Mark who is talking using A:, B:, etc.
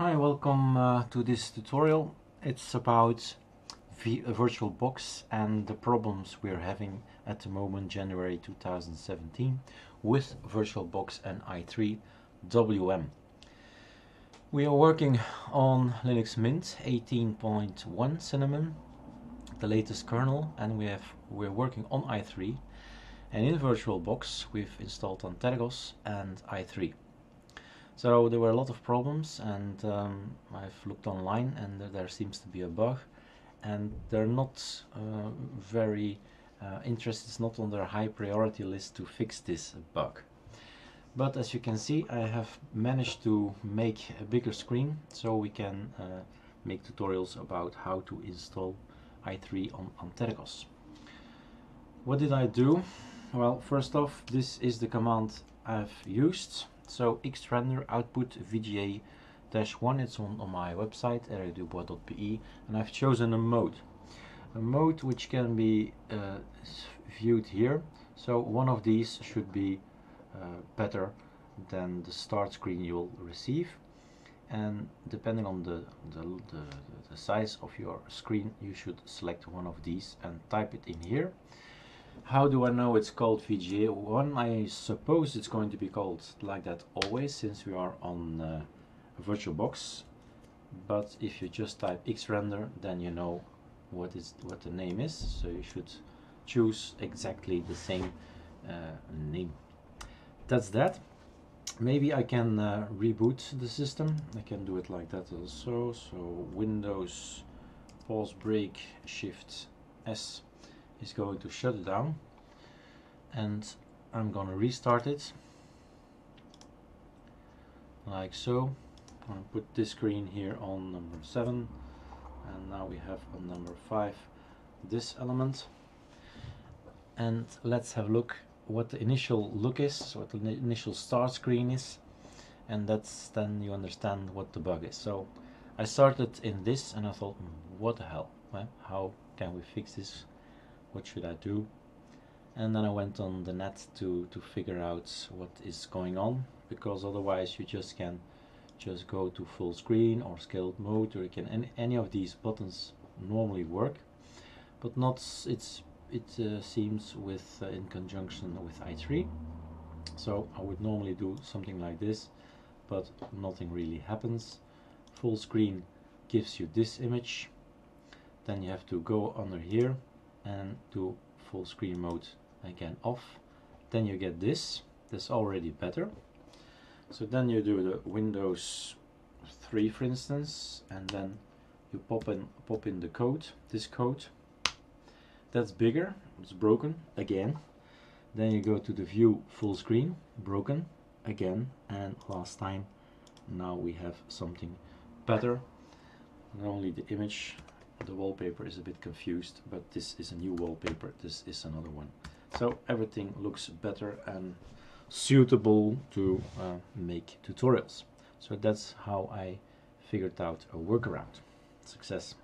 A: Hi, welcome uh, to this tutorial. It's about v VirtualBox and the problems we're having at the moment, January 2017, with VirtualBox and i3 WM. We are working on Linux Mint 18.1 Cinnamon, the latest kernel, and we have we're working on i3. And in VirtualBox, we've installed Antergos and i3. So there were a lot of problems and um, I've looked online and there seems to be a bug and they're not uh, very uh, interested, it's not on their high priority list to fix this bug. But as you can see I have managed to make a bigger screen so we can uh, make tutorials about how to install i3 on Antergos. What did I do? Well, first off, this is the command I've used so xrandr output VGA-1, it's on, on my website, erikdubois.be, and I've chosen a mode. A mode which can be uh, viewed here. So one of these should be uh, better than the start screen you'll receive. And depending on the, the, the, the size of your screen, you should select one of these and type it in here. How do I know it's called VGA? One, I suppose it's going to be called like that always since we are on uh, VirtualBox. But if you just type xrandr, then you know what is what the name is. So you should choose exactly the same uh, name. That's that. Maybe I can uh, reboot the system. I can do it like that also. So Windows pause break shift S is going to shut it down. And I'm gonna restart it. Like so. I'm put this screen here on number 7 and now we have on number 5 this element. And let's have a look what the initial look is what the initial start screen is. And that's then you understand what the bug is. So I started in this and I thought hmm, what the hell? Well, how can we fix this what should I do? And then I went on the net to to figure out what is going on because otherwise you just can just go to full screen or scaled mode or you can any, any of these buttons normally work but not it's it uh, seems with uh, in conjunction with i3 so I would normally do something like this but nothing really happens. Full screen gives you this image. Then you have to go under here and do full screen mode again off. Then you get this. That's already better. So then you do the Windows 3 for instance and then you pop in pop in the code this code. That's bigger. It's broken again. Then you go to the view full screen broken again. And last time now we have something better. Not only the image the wallpaper is a bit confused but this is a new wallpaper this is another one. So everything looks better and suitable to uh, make tutorials. So that's how I figured out a workaround. Success